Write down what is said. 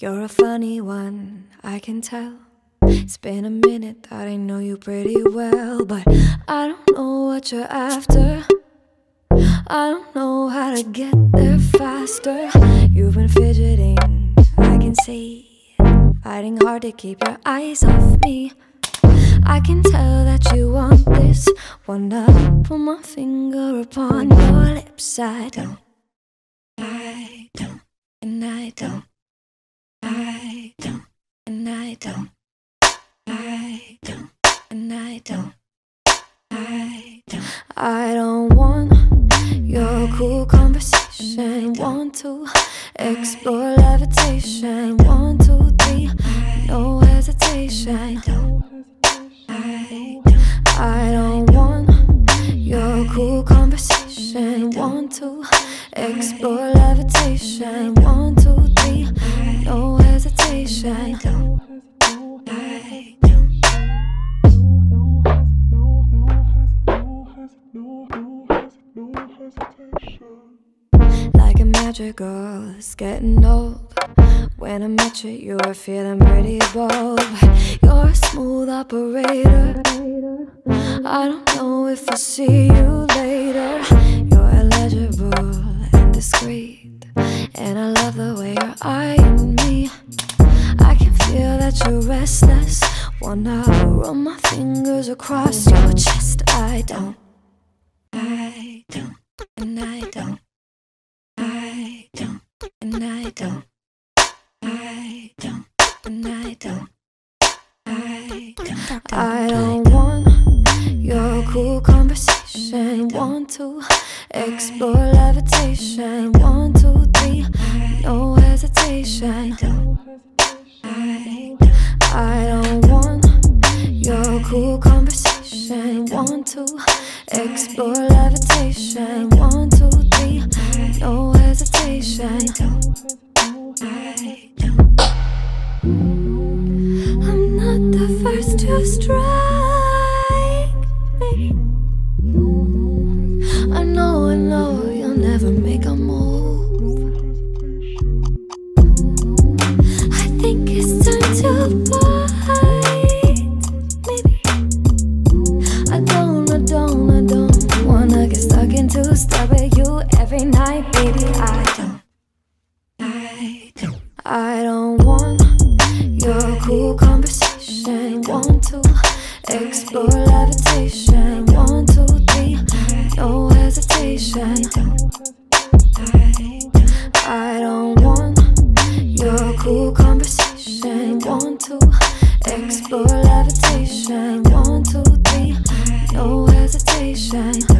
You're a funny one, I can tell. It's been a minute that I know you pretty well, but I don't know what you're after. I don't know how to get there faster. You've been fidgeting, I can see. Fighting hard to keep your eyes off me. I can tell that you want this. Wanna put my finger upon your lips. I don't, I don't, and I don't. I don't want your cool conversation. Want to explore levitation. One, two, three, no hesitation. I don't want your cool conversation. Want to explore levitation. One, two, three, no Like a magic girl, it's getting old. When I met you, you were feeling pretty bold. You're a smooth operator. I don't know if I'll see you later. You're illegible and discreet. And I love the way you're eyeing me. I can feel that you're restless. Wanna run my fingers across your chest. I don't. And I don't. I don't. And I don't. I don't. I don't want your cool conversation. Want to explore levitation. One, two, three, no hesitation. I don't want your cool conversation. Want to explore levitation. One, two, three, no hesitation. To strike me. I know, I know you'll never make a move. I think it's time to bite. Maybe I don't, I don't, I don't wanna get stuck into stuck with you every night, baby. I don't. I don't. I don't want your cool attraction. One, two, explore levitation. One, two, three, no hesitation. I don't want your cool conversation. One, two, explore levitation. One, two, three, no hesitation.